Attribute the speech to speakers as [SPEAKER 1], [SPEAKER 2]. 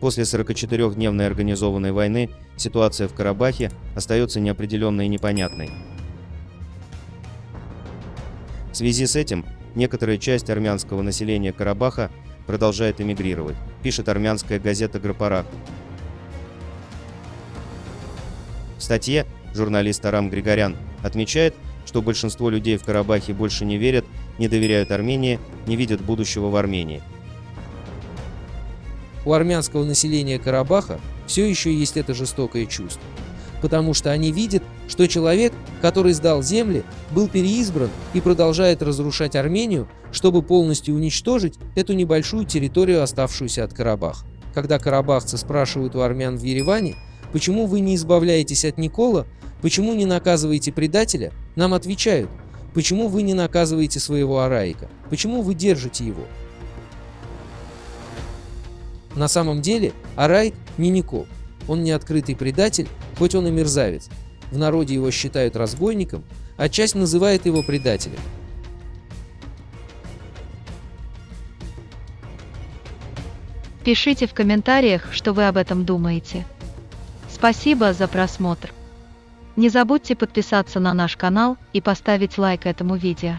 [SPEAKER 1] После 44-дневной организованной войны ситуация в Карабахе остается неопределенной и непонятной. В связи с этим некоторая часть армянского населения Карабаха продолжает эмигрировать, пишет армянская газета «Грапарак». В статье журналист Арам Григорян отмечает, что большинство людей в Карабахе больше не верят, не доверяют Армении, не видят будущего в Армении.
[SPEAKER 2] У армянского населения Карабаха все еще есть это жестокое чувство. Потому что они видят, что человек, который сдал земли, был переизбран и продолжает разрушать Армению, чтобы полностью уничтожить эту небольшую территорию, оставшуюся от Карабаха. Когда карабахцы спрашивают у армян в Ереване, почему вы не избавляетесь от Никола, почему не наказываете предателя, нам отвечают, почему вы не наказываете своего Араика, почему вы держите его. На самом деле Араик не Никол, он не открытый предатель, хоть он и мерзавец. В народе его считают разбойником, а часть называет его предателем.
[SPEAKER 3] Пишите в комментариях, что вы об этом думаете. Спасибо за просмотр. Не забудьте подписаться на наш канал и поставить лайк этому видео.